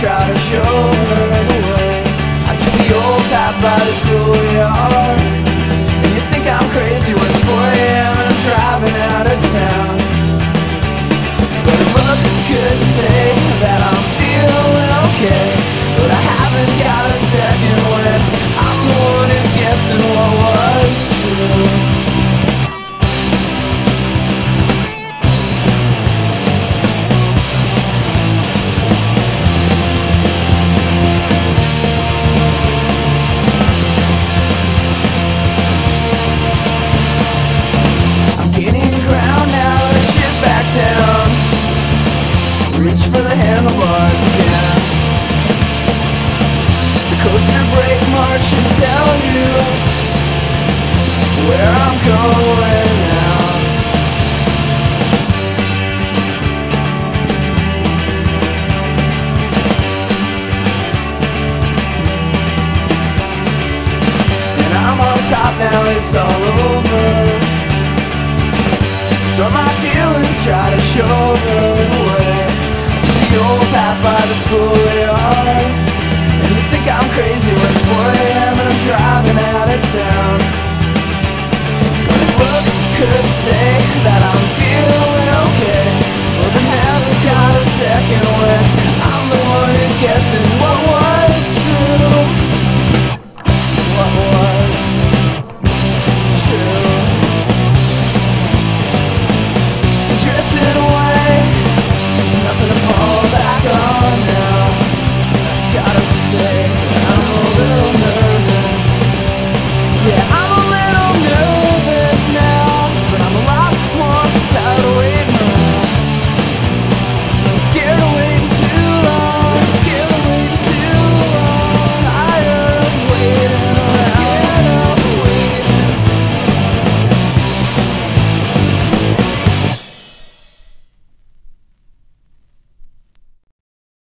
try now it's all over. So my feelings try to To the old path by the And you think I'm crazy when a.m. and I'm driving out of town could say that I'm beautiful.